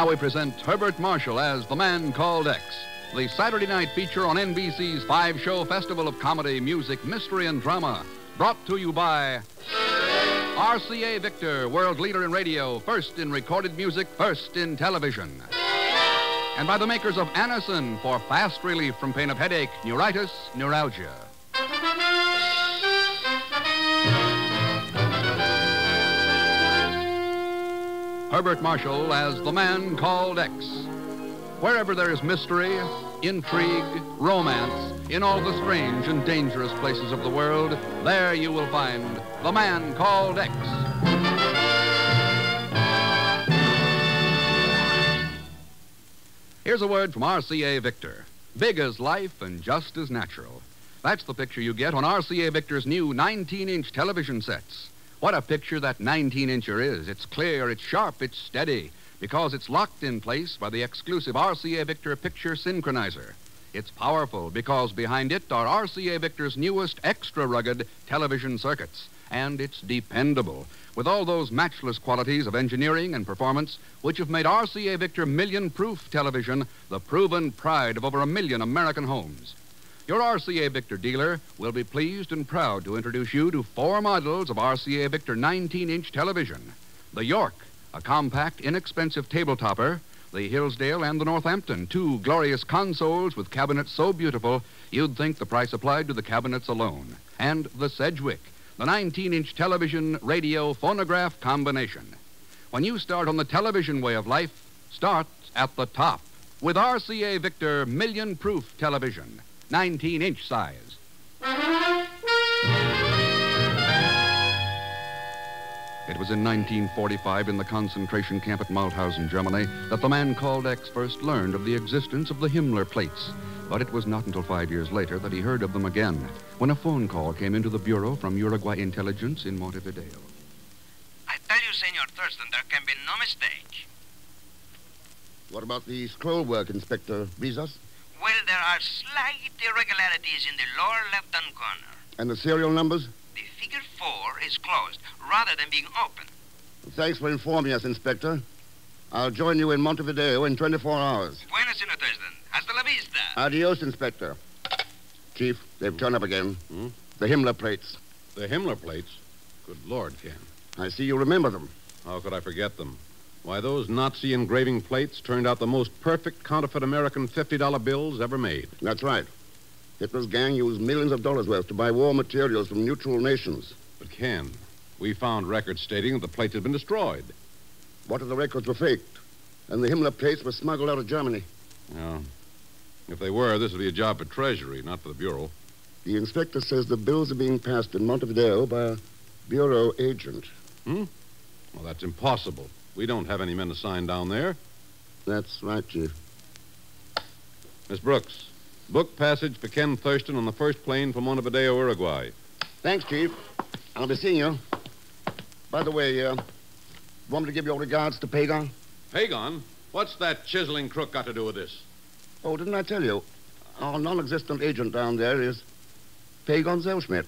Now we present Herbert Marshall as The Man Called X, the Saturday night feature on NBC's five show festival of comedy, music, mystery, and drama. Brought to you by RCA Victor, world leader in radio, first in recorded music, first in television. And by the makers of Anacin for fast relief from pain of headache, neuritis, neuralgia. Herbert Marshall as the man called X. Wherever there is mystery, intrigue, romance, in all the strange and dangerous places of the world, there you will find the man called X. Here's a word from RCA Victor. Big as life and just as natural. That's the picture you get on RCA Victor's new 19 inch television sets. What a picture that 19 incher is. It's clear, it's sharp, it's steady, because it's locked in place by the exclusive RCA Victor picture synchronizer. It's powerful because behind it are RCA Victor's newest extra rugged television circuits. And it's dependable, with all those matchless qualities of engineering and performance which have made RCA Victor million proof television the proven pride of over a million American homes. Your RCA Victor dealer will be pleased and proud to introduce you to four models of RCA Victor 19 inch television the York, a compact, inexpensive table topper, the Hillsdale and the Northampton, two glorious consoles with cabinets so beautiful you'd think the price applied to the cabinets alone, and the Sedgwick, the 19 inch television radio phonograph combination. When you start on the television way of life, start at the top with RCA Victor Million Proof Television. 19 inch size. It was in 1945 in the concentration camp at Mauthausen, Germany, that the man called X first learned of the existence of the Himmler plates. But it was not until five years later that he heard of them again, when a phone call came into the Bureau from Uruguay Intelligence in Montevideo. I tell you, Senor Thurston, there can be no mistake. What about the scroll work, Inspector Brizas? Well, there are slight irregularities in the lower left-hand corner. And the serial numbers? The figure four is closed rather than being open. Thanks for informing us, Inspector. I'll join you in Montevideo in 24 hours. Bueno, Senor Thurston. Hasta la vista. Adios, Inspector. Chief, they've turned up again. Hmm? The Himmler plates. The Himmler plates? Good Lord, Ken. I see you remember them. How could I forget them? Why, those Nazi engraving plates turned out the most perfect counterfeit American $50 bills ever made. That's right. Hitler's gang used millions of dollars worth to buy war materials from neutral nations. But, Ken, we found records stating that the plates had been destroyed. What if the records were faked? And the Himmler plates were smuggled out of Germany? Yeah. If they were, this would be a job for Treasury, not for the Bureau. The inspector says the bills are being passed in Montevideo by a bureau agent. Hmm? Well, that's impossible. We don't have any men assigned down there. That's right, Chief. Miss Brooks, book passage for Ken Thurston on the first plane from Montevideo, Uruguay. Thanks, Chief. I'll be seeing you. By the way, uh, want me to give your regards to Pagon? Pagon? What's that chiseling crook got to do with this? Oh, didn't I tell you? Our non-existent agent down there is Pagon Zellschmidt.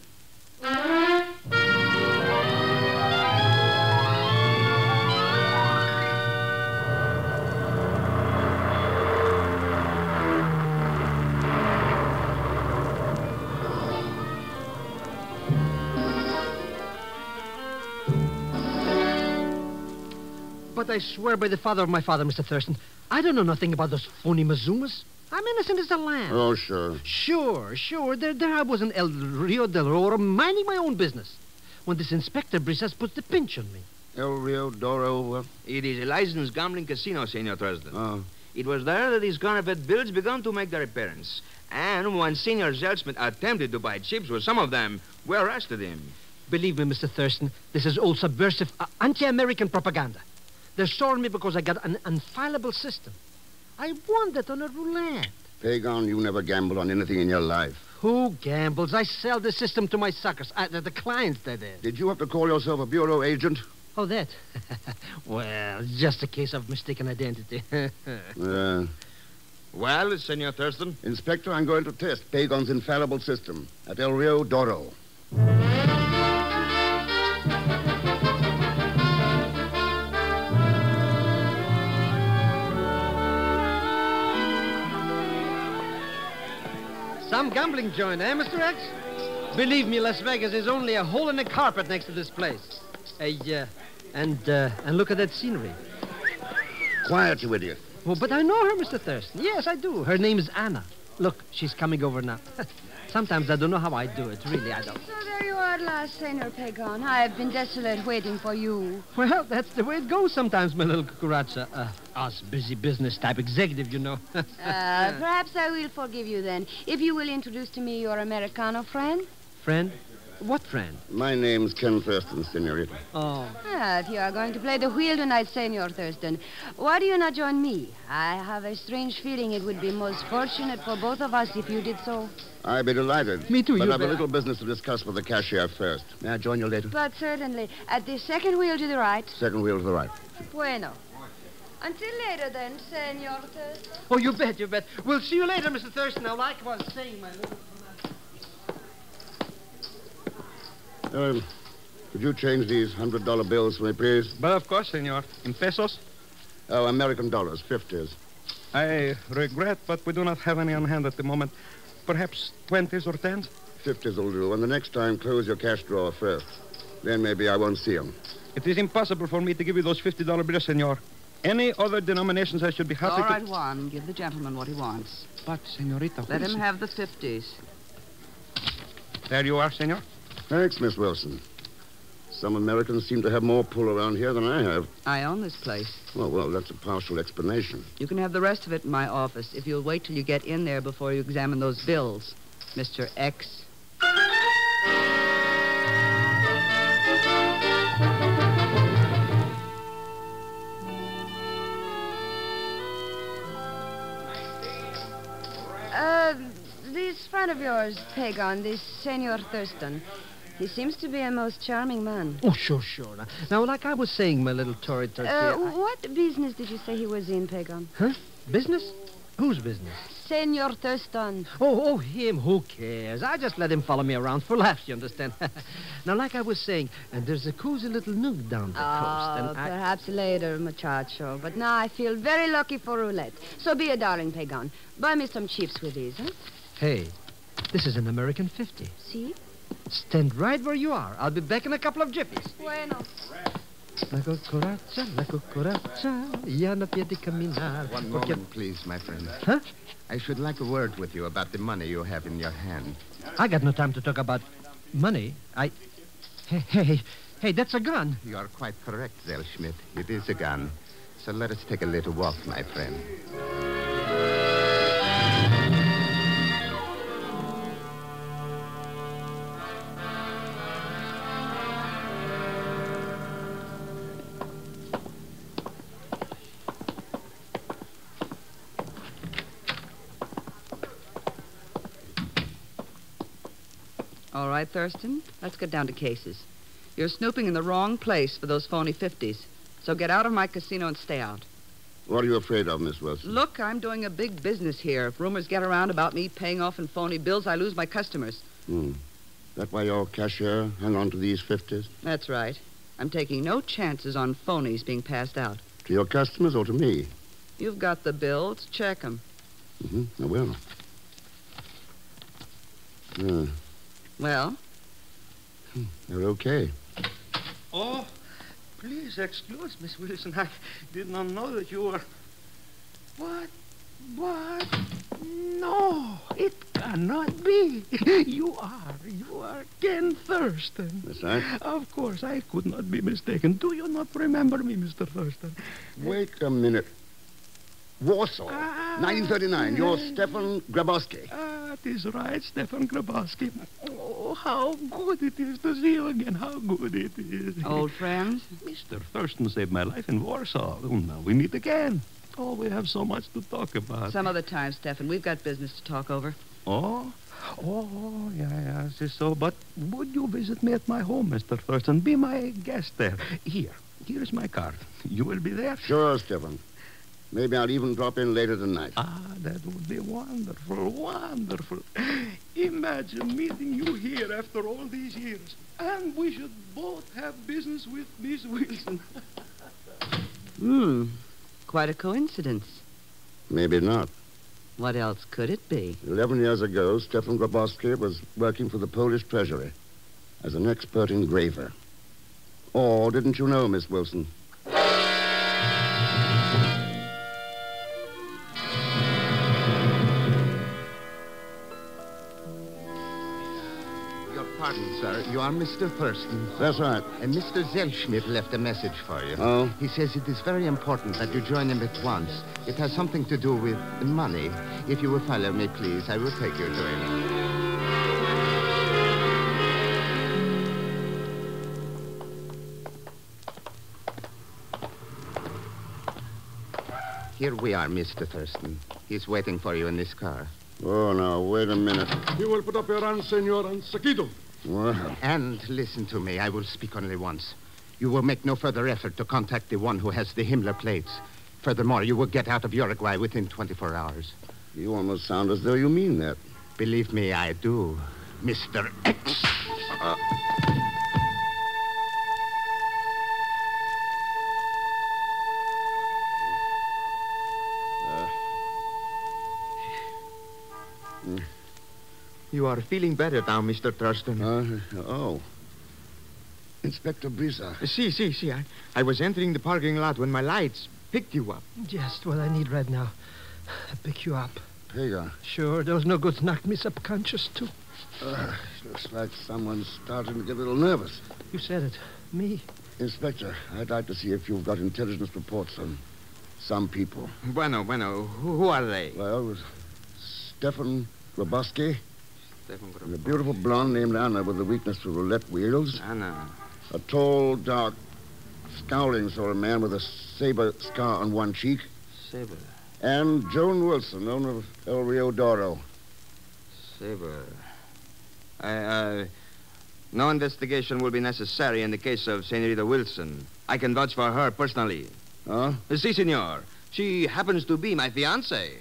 But I swear by the father of my father, Mr. Thurston, I don't know nothing about those phony Mazumas. I'm innocent as a lamb. Oh, sure. Sure, sure. There, there I was in El Rio del Oro minding my own business when this Inspector Brissas put the pinch on me. El Rio Doro. It is a licensed gambling casino, Senor Thurston. oh. It was there that these counterfeit bills began to make their appearance. And when Senor Zeltzman attempted to buy chips with some of them, we arrested him. Believe me, Mr. Thurston, this is all subversive, uh, anti-American propaganda. They're storing me because I got an infallible system. I won that on a roulette. Pagon, you never gambled on anything in your life. Who gambles? I sell the system to my suckers, uh, the, the clients, that is. Did you have to call yourself a bureau agent? Oh, that? well, just a case of mistaken identity. Uh, Well, Senor Thurston, Inspector, I'm going to test Pagon's infallible system at El Rio Doro. Gambling joint, eh, Mr. X? Believe me, Las Vegas is only a hole in the carpet next to this place. Hey, uh, and, uh, and look at that scenery. Quiet, you idiot. Oh, but I know her, Mr. Thurston. Yes, I do. Her name is Anna. Look, she's coming over now. Sometimes I don't know how I do it. Really, I don't. So there you are at last, Senor Pagon. I have been desolate waiting for you. Well, that's the way it goes sometimes, my little cucaracha. Uh, us busy business type executive, you know. Uh, perhaps I will forgive you then, if you will introduce to me your Americano friend. friend? What friend? My name's Ken Thurston, senorita. Oh. Ah, if you are going to play the wheel tonight, Senor Thurston, why do you not join me? I have a strange feeling it would be most fortunate for both of us if you did so. I'd be delighted. Me too, But you I've a little business to discuss with the cashier first. May I join you later? But certainly, at the second wheel to the right. Second wheel to the right. Bueno. Until later, then, Senor Thurston. Oh, you bet, you bet. We'll see you later, Mr. Thurston. Now, like I was saying, my little... Um, could you change these hundred dollar bills for me, please? But of course, senor. In pesos? Oh, American dollars, fifties. I regret, but we do not have any on hand at the moment. Perhaps 20s or 10s? Fifties will do. And the next time, close your cash drawer first. Then maybe I won't see them. It is impossible for me to give you those $50 bills, senor. Any other denominations, I should be happy to. All right, to... Juan, give the gentleman what he wants. But, senorita, Let please- him have the 50s. There you are, senor. Thanks, Miss Wilson. Some Americans seem to have more pull around here than I have. I own this place. Well, well, that's a partial explanation. You can have the rest of it in my office if you'll wait till you get in there before you examine those bills, Mr. X. friend of yours, Pagon, this Senor Thurston, he seems to be a most charming man. Oh, sure, sure. Now, Now, like I was saying, my little Tory turkey... Uh, I- what business did you say he was in, Pagon? Huh? Business? Whose business? Senor Thurston. Oh, oh, him. Who cares? I just let him follow me around for laughs, you understand? now, like I was saying, uh, there's a cozy little nook down the coast, Oh, and I... perhaps later, muchacho. But now I feel very lucky for roulette. So be a darling, Pagon. Buy me some chips with these, huh? Hey, this is an American 50. See? Stand right where you are. I'll be back in a couple of jippies. Bueno. La cucaracha, la cucaracha, ya no puede caminar. One porque- moment, please, my friend. Huh? I should like a word with you about the money you have in your hand. I got no time to talk about money. I... Hey, hey, hey, that's a gun. You are quite correct, Zellschmidt. It is a gun. So let us take a little walk, my friend. All right, Thurston, let's get down to cases. You're snooping in the wrong place for those phony 50s. So get out of my casino and stay out. What are you afraid of, Miss Wilson? Look, I'm doing a big business here. If rumors get around about me paying off in phony bills, I lose my customers. Hmm. That why your cashier hung on to these fifties? That's right. I'm taking no chances on phonies being passed out. To your customers or to me? You've got the bills. Check 'em. Mm-hmm. I will. Yeah, Well, they're okay. Oh, please excuse Miss Wilson. I did not know that you were. What? What? No, it cannot be. You are. You are Ken Thurston. That's right. Of course, I could not be mistaken. Do you not remember me, Mr. Thurston? Wait a minute. Warsaw, Ah. 1939. You're Stefan Grabowski. Ah, it is right, Stefan Grabowski. Oh, how good it is to see you again. How good it is. old friends. Mr. Thurston saved my life in Warsaw. Oh, now we meet again. Oh, we have so much to talk about. Some other time, Stefan. We've got business to talk over. Oh? Oh, yeah, yes, it's so. But would you visit me at my home, Mr. Thurston? Be my guest there. Here. Here is my card. You will be there? Sure, Stefan. Maybe I'll even drop in later tonight. Ah, that would be wonderful, wonderful. Imagine meeting you here after all these years. And we should both have business with Miss Wilson. Hmm. Quite a coincidence. Maybe not. What else could it be? Eleven years ago, Stefan Grabowski was working for the Polish Treasury as an expert engraver. Or didn't you know, Miss Wilson? You are Mr. Thurston. That's right. And Mr. Zellschmidt left a message for you. Oh? He says it is very important that you join him at once. It has something to do with money. If you will follow me, please, I will take you to him. Here we are, Mr. Thurston. He's waiting for you in this car. Oh, now, wait a minute. You will put up your hands, senor, and seguido. Well, And listen to me. I will speak only once. You will make no further effort to contact the one who has the Himmler plates. Furthermore, you will get out of Uruguay within 24 hours. you almost sound as though you mean that. Believe me, I do. Mr. X. Uh, You are feeling better now, Mr. Thurston. Uh, oh. Inspector Brisa. See, see, see. I, I was entering the parking lot when my lights picked you up. Just what I need right now. I pick you up. Pega. Sure, those no goods knocked me subconscious, too. Uh, looks like someone's starting to get a little nervous. You said it. Me. Inspector, I'd like to see if you've got intelligence reports on some people. Bueno, bueno. Who, who are they? Well, it was Stefan Grabowski Stefan and a beautiful blonde named Anna with a weakness for roulette wheels. Anna. A tall, dark, scowling sort of man with a saber scar on one cheek. Saber. And Joan Wilson, owner of El Rio Doro. Saber. I, uh, no investigation will be necessary in the case of Senorita Wilson. I can vouch for her personally. Huh? Uh, Si, senor. She happens to be my fiancée.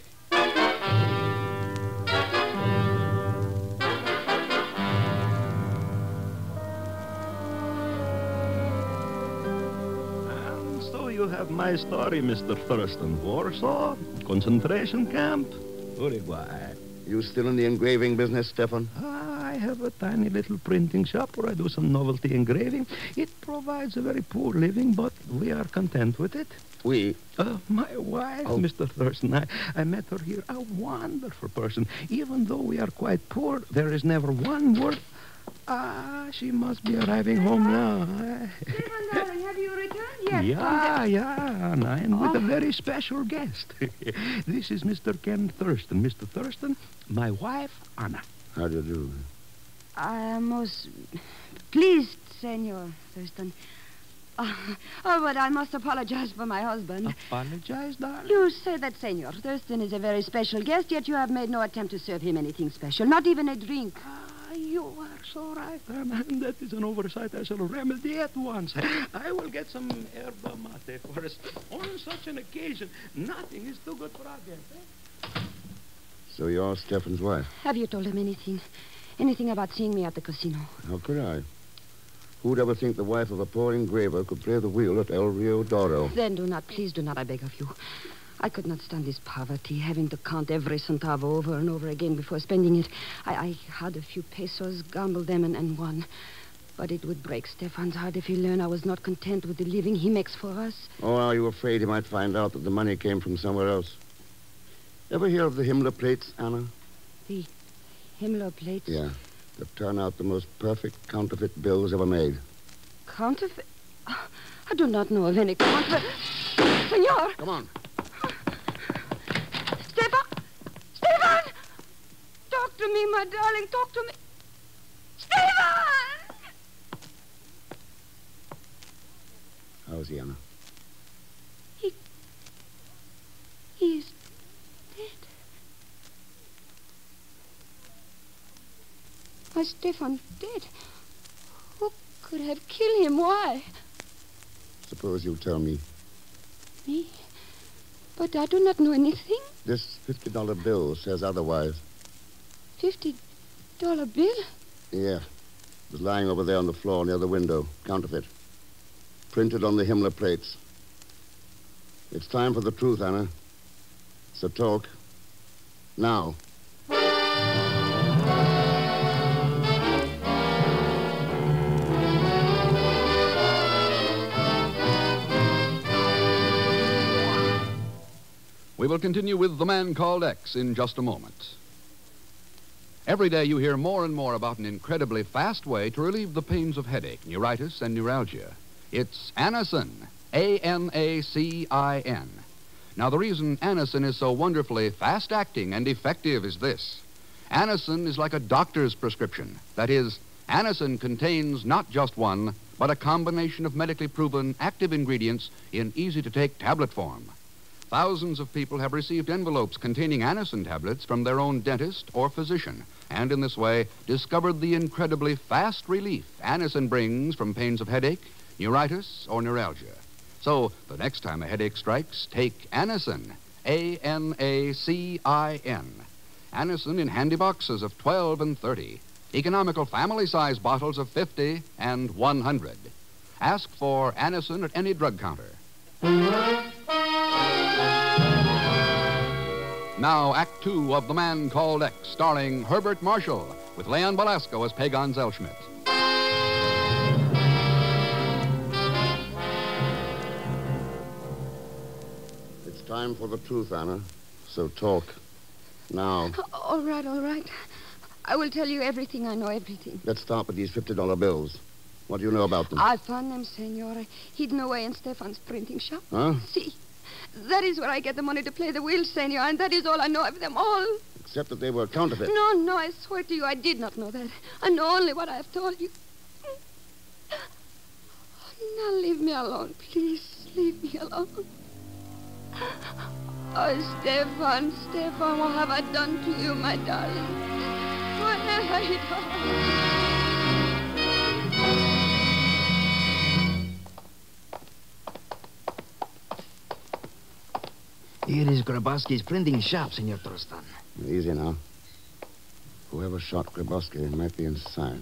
My story, Mr. Thurston. Warsaw, concentration camp, Uruguay. You still in the engraving business, Stefan? I have a tiny little printing shop where I do some novelty engraving. It provides a very poor living, but we are content with it. We. Uh, my wife, Oh. Mr. Thurston, I, I met her here. A wonderful person. Even though we are quite poor, there is never one word. Ah, she must be arriving home now. Stephen, darling, have you returned yet? Yeah, yeah, and I'm with a very special guest. this is Mr. Ken Thurston. Mr. Thurston, my wife, Anna. How do you do? I am most pleased, Senor Thurston. Oh, oh, but I must apologize for my husband. Apologize, darling. You say that Senor Thurston is a very special guest, yet you have made no attempt to serve him anything special, not even a drink. Ah, you are so right, Anna. That is an oversight I shall remedy at once. I will get some yerba mate for us. On such an occasion, nothing is too good for our guest. Eh? So you're Stefan's wife? Have you told him anything? Anything about seeing me at the casino? How could I? Who'd ever think the wife of a poor engraver could play the wheel at El Rio Doro? Then do not, please do not, I beg of you. I could not stand this poverty, having to count every centavo over and over again before spending it. I, I had a few pesos, gambled them, and, and won. But it would break Stefan's heart if he learned I was not content with the living he makes for us. Or are you afraid he might find out that the money came from somewhere else? Ever hear of the Himmler plates, Anna? The Himmler plates. Yeah. That turn out the most perfect counterfeit bills ever made. Counterfeit? Oh, I do not know of any counterfeit. Senor! Come on. Stefan! Stefan! Talk to me, my darling. Talk to me. Stefan! How's he, Anna? He is dead. My Stefan dead. Who could have killed him? Why? Suppose you tell me. Me? But I do not know anything. This $50 bill says otherwise. Fifty dollar bill? Yeah. It was lying over there on the floor near the window. Counterfeit. Printed on the Himmler plates. It's time for the truth, Anna. So talk. Now. We will continue with The Man Called X in just a moment. Every day you hear more and more about an incredibly fast way to relieve the pains of headache, neuritis, and neuralgia. It's Anacin. A N A C I N. Now, the reason Anacin is so wonderfully fast acting and effective is this Anacin is like a doctor's prescription. That is, Anacin contains not just one, but a combination of medically proven active ingredients in easy to take tablet form. Thousands of people have received envelopes containing Anacin tablets from their own dentist or physician, and in this way discovered the incredibly fast relief Anacin brings from pains of headache, neuritis, or neuralgia. So the next time a headache strikes, take Anacin. A N A C I N. Anacin in handy boxes of 12 and 30. Economical family size bottles of 50 and 100. Ask for Anacin at any drug counter. Now, Act Two of The Man Called X, starring Herbert Marshall, with Leon Belasco as Pagon Zellschmidt. It's time for the truth, Anna. So talk. Now, All right, all right. I will tell you everything. I know everything. let's start with these $50 bills. What do you know about them? I found them, senor, hidden away in Stefan's printing shop. Huh? See, that is where I get the money to play the wheel, senor, and that is all I know of them all. Except that they were counterfeit. No, no, I swear to you, I did not know that. I know only what I have told you. Now leave me alone, please. Leave me alone. Oh, Stefan, Stefan, what have I done to you, my darling? What have I done? Here is Grabowski's printing shop, Senor Trostan. Easy now. Whoever shot Grabowski might be inside.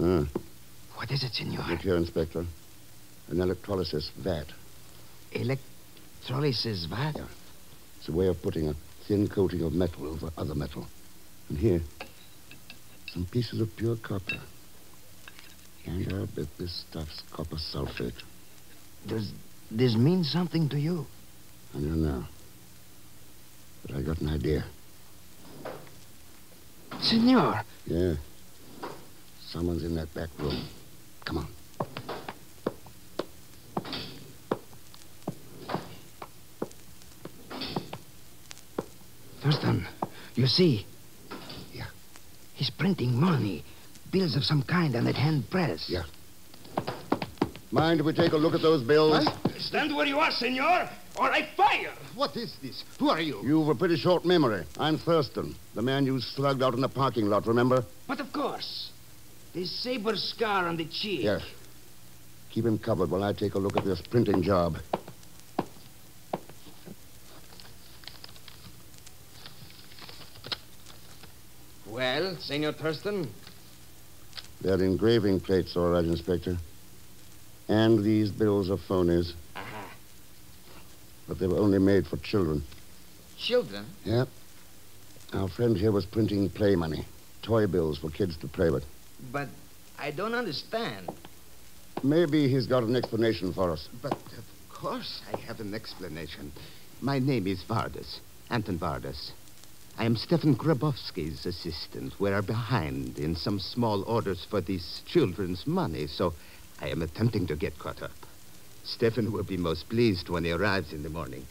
Ah, What is it, Senor? look here, Inspector. An electrolysis vat. Electrolysis vat? It's a way of putting a thin coating of metal over other metal. And here, some pieces of pure copper. And I'll bet this stuff's copper sulfate. Does this mean something to you? I don't know. But I got an idea. Senor! Yeah. Someone's in that back room. Come on. Thurston, you see? Yeah. He's printing money. Bills of some kind on that hand press. Yeah. Mind if we take a look at those bills? Stand where you are, senor, or I fire. What is this? Who are you? You've a pretty short memory. I'm Thurston, the man you slugged out in the parking lot, remember? But of course. This saber scar on the cheek. Yes. Keep him covered while I take a look at this printing job. Well, Senor Thurston, They're engraving plates, all right, Inspector. And these bills are phonies. Aha. But they were only made for children. children. Yep. Our friend here was printing play money. Toy bills for kids to play with. But I don't understand. Maybe he's got an explanation for us. But of course I have an explanation. My name is Vardas, Anton Vardas. I am Stefan Grabowski's assistant. We are behind in some small orders for these children's money, so I am attempting to get caught up. Stefan will be most pleased when he arrives in the morning.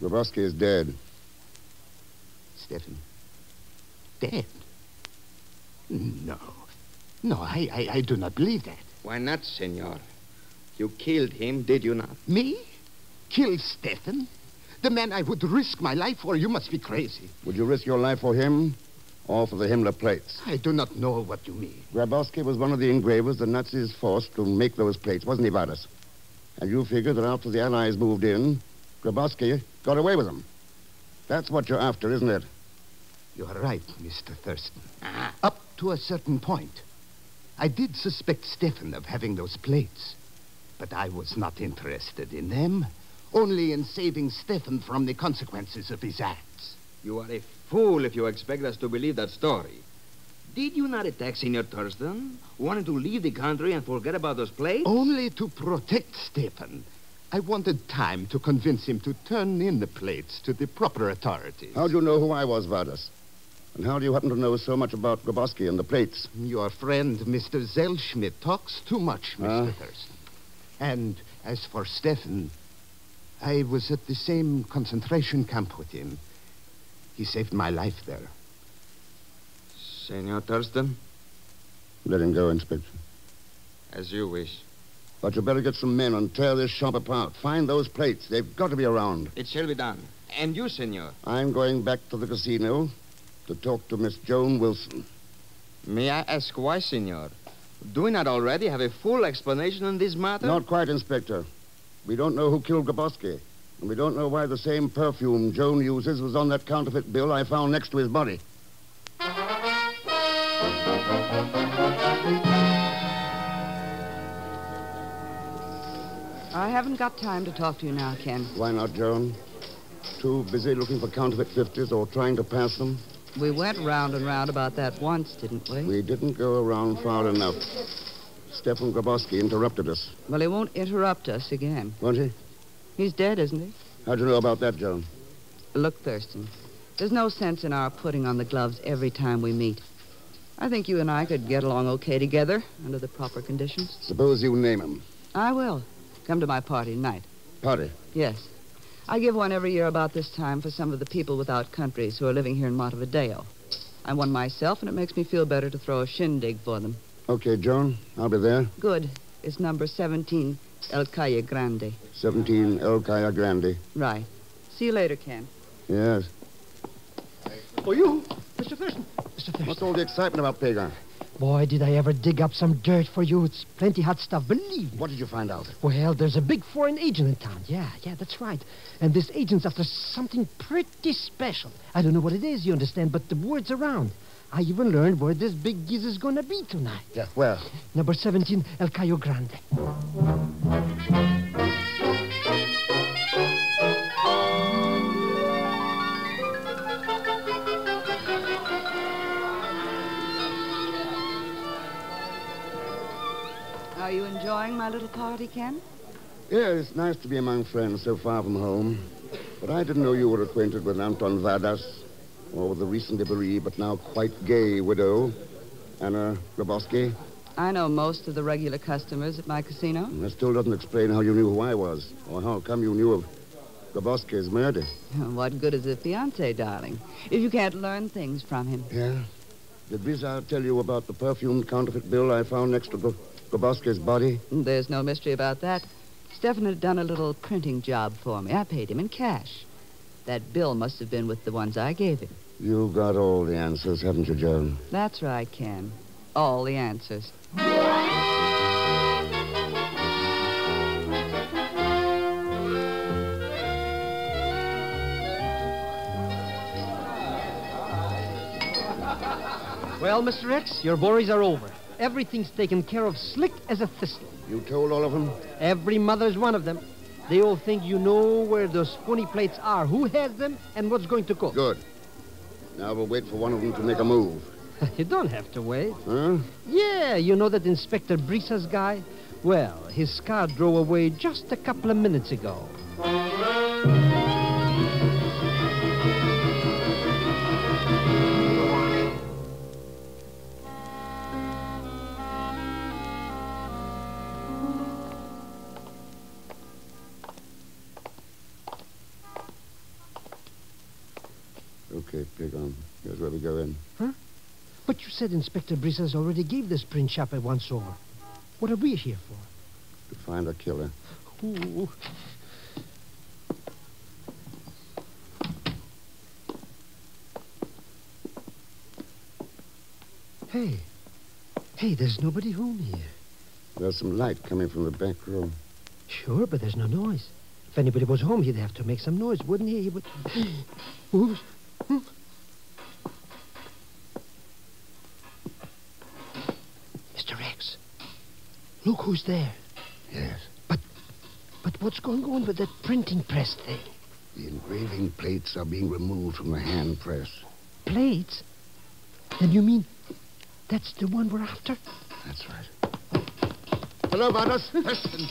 Grabowski is dead. Stefan? Dead? No. No, I, I, I do not believe that. Why not, senor? You killed him, did you not? Me? Kill Stefan? The man I would risk my life for? You must be crazy. Would you risk your life for him or for the Himmler plates? I do not know what you mean. Grabowski was one of the engravers the Nazis forced to make those plates, wasn't he, Vardas? And you figure that after the Allies moved in, Grabowski got away with them. That's what you're after, isn't it? You are right, Mr. Thurston. Ah. Up to a certain point. I did suspect Stefan of having those plates, but I was not interested in them, only in saving Stefan from the consequences of his acts. You are a fool if you expect us to believe that story. Did you not attack Senor Thurston? Wanted to leave the country and forget about those plates? Only to protect Stefan. I wanted time to convince him to turn in the plates to the proper authorities. How do you know who I was, Vardas? And how do you happen to know so much about Grabowski and the plates? Your friend, Mr. Zellschmidt, talks too much, Mr. Huh? Ah. Thurston. And as for Stefan, I was at the same concentration camp with him. He saved my life there. Senor Thurston, Let him go, Inspector. as you wish. But you better get some men and tear this shop apart. Find those plates. They've got to be around. It shall be done. And you, senor. I'm going back to the casino to talk to Miss Joan Wilson. May I ask why, senor? Do we not already have a full explanation on this matter? Not quite, Inspector. We don't know who killed Grabowski. And we don't know why the same perfume Joan uses was on that counterfeit bill I found next to his body. I haven't got time to talk to you now, Ken. Why not, Joan? Too busy looking for counterfeit 50s or trying to pass them? We went round and round about that once, didn't we? We didn't go around far enough. Stefan Grabowski interrupted us. Well, he won't interrupt us again. Won't he? He's dead, isn't he? How'd you know about that, Joan? Look, Thurston, there's no sense in our putting on the gloves every time we meet. I think you and I could get along okay together under the proper conditions. Suppose you name him. I will. Come to my party tonight. Party. Yes. I give one every year about this time for some of the people without countries who are living here in Montevideo. I'm one myself, and it makes me feel better to throw a shindig for them. Okay, Joan. I'll be there. Good. It's number 17, El Calle Grande. 17 El Calle Grande. Right. See you later, Ken. Yes. Oh, you, Mr. Thurston. Mr. Thurston. What's all the excitement about, Pagan? Boy, did I ever dig up some dirt for you. It's plenty hot stuff, believe me. What did you find out? Well, there's a big foreign agent in town. Yeah, yeah, that's right. And this agent's after something pretty special. I don't know what it is, you understand, but the word's around. I even learned where this big giz is going to be tonight. Yeah, where? Number 17, El Cayo Grande. Are you enjoying my little party, Ken? Yeah, it's nice to be among friends so far from home. But I didn't know you were acquainted with Anton Vardas, or with the recently bereaved but now quite gay widow, Anna Grabowski. I know most of the regular customers at my casino. That still doesn't explain how you knew who I was, or how come you knew of Grabowski's murder. What good is a fiance, darling, if you can't learn things from him? Yeah? Did Vizar tell you about the perfumed counterfeit bill I found next to Gr- Grabowski's body? Mm, there's no mystery about that. Stefan had done a little printing job for me. I paid him in cash. That bill must have been with the ones I gave him. You got all the answers, haven't you, Joan? That's right, Ken. All the answers. Well, Mr. X, your worries are over. Everything's taken care of slick as a thistle. You told all of them? Every mother's one of them. They all think you know where those phony plates are, who has them, and what's going to cook. Good. Now we'll wait for one of them to make a move. you don't have to wait. Huh? Yeah, you know that Inspector Brisa's guy? Well, his car drove away just a couple of minutes ago. Said Inspector Brisa's already gave this print shop a once over. What are we here for? To find a killer. Ooh. Hey. Hey, there's nobody home here. There's some light coming from the back room. Sure, but there's no noise. If anybody was home, he'd have to make some noise, wouldn't he? He would. Hmm? Mr. Look who's there. Yes. But but what's going on with that printing press thing? The engraving plates are being removed from the hand press. Plates? Then you mean that's the one we're after? That's right. Hello, Vardas. Preston.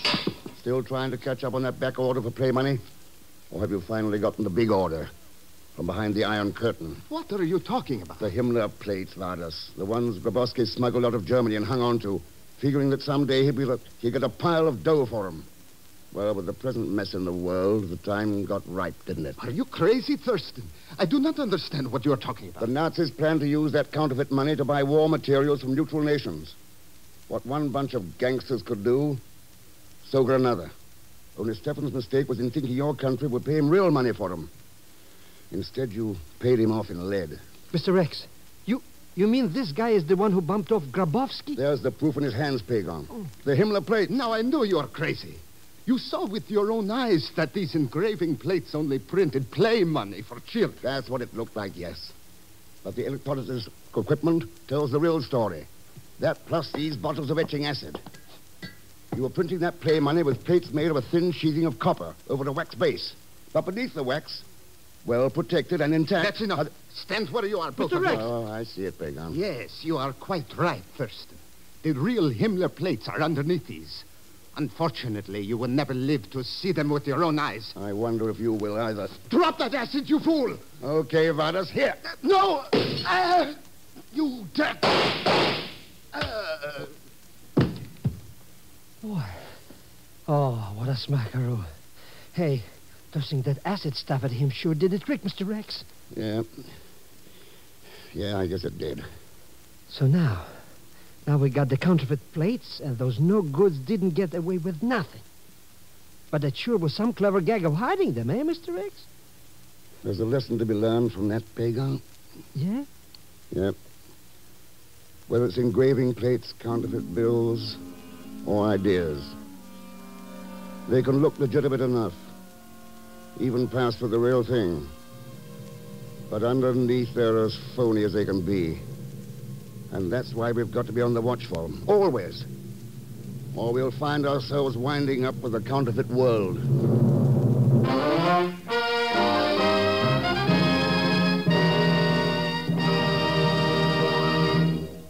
Still trying to catch up on that back order for play money? Or have you finally gotten the big order from behind the Iron Curtain? What are you talking about? The Himmler plates, Vardas. The ones Grabowski smuggled out of Germany and hung on to, figuring that someday he'd, be the, he'd get a pile of dough for them. Well, with the present mess in the world, the time got ripe, didn't it? Are you crazy, Thurston? I do not understand what you're talking about. The Nazis planned to use that counterfeit money to buy war materials from neutral nations. What one bunch of gangsters could do, so could another. Only Stefan's mistake was in thinking your country would pay him real money for them. Instead, you paid him off in lead. Mr. Rex, you mean this guy is the one who bumped off Grabowski? There's the proof in his hands, Pagon. Oh. The Himmler plate. Now I know you're crazy. You saw with your own eyes that these engraving plates only printed play money for children. That's what it looked like, yes. But the electrolysis equipment tells the real story. That plus these bottles of etching acid. You were printing that play money with plates made of a thin sheathing of copper over a wax base. But beneath the wax, well protected and intact. That's enough. Stand where you are, both Mr. of Rex. Oh, I see it, Pagon. Yes, you are quite right, Thurston. The real Himmler plates are underneath these. Unfortunately, you will never live to see them with your own eyes. I wonder if you will either. Drop that acid, you fool! Okay, Vardas, here. No! Uh, you dirt! Uh, Boy. Oh, what a smackaroo. Hey, tossing that acid stuff at him sure did the trick, Mr. Rex. Yeah. Yeah, I guess it did. So now, now we got the counterfeit plates, and those no goods didn't get away with nothing. But it sure was some clever gag of hiding them, eh, Mr. Rex? There's a lesson to be learned from that, Pagon. Yeah? Yep. Whether it's engraving plates, counterfeit bills, or ideas. They can look legitimate enough, even pass for the real thing. But underneath, they're as phony as they can be. And that's why we've got to be on the watch for them, always. Or we'll find ourselves winding up with a counterfeit world.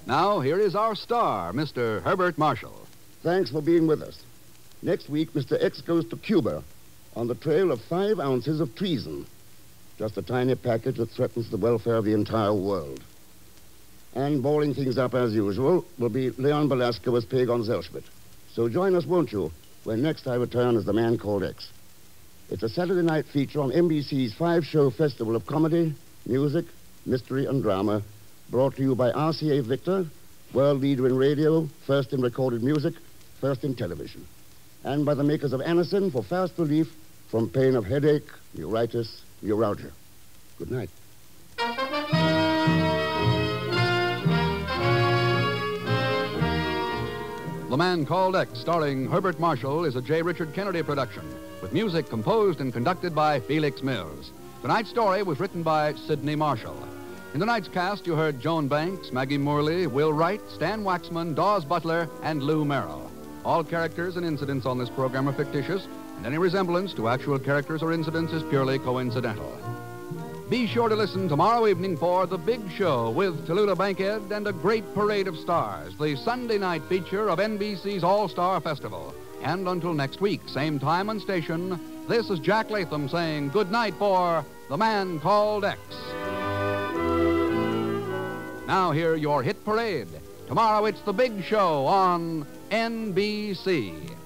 Now, here is our star, Mr. Herbert Marshall. Thanks for being with us. Next week, Mr. X goes to Cuba on the trail of five ounces of treason. Just a tiny package that threatens the welfare of the entire world. And balling things up as usual will be Leon Belasco as Pagon Zelschmidt. So join us, won't you, when next I return as the man called X. It's a Saturday night feature on NBC's five-show festival of comedy, music, mystery, and drama, brought to you by RCA Victor, world leader in radio, first in recorded music, first in television. And by the makers of Anacin for fast relief from pain of headache, neuritis, neuralgia. Good night. The Man Called X, starring Herbert Marshall, is a J. Richard Kennedy production, with music composed and conducted by Felix Mills. Tonight's story was written by Sidney Marshall. In tonight's cast, you heard Joan Banks, Maggie Morley, Will Wright, Stan Waxman, Daws Butler, and Lou Merrill. All characters and incidents on this program are fictitious, and any resemblance to actual characters or incidents is purely coincidental. Be sure to listen tomorrow evening for The Big Show with Tallulah Bankhead and a great parade of stars, the Sunday night feature of NBC's All-Star Festival. And until next week, same time and station, this is Jack Latham saying good night for The Man Called X. Now hear your hit parade. Tomorrow it's The Big Show on NBC.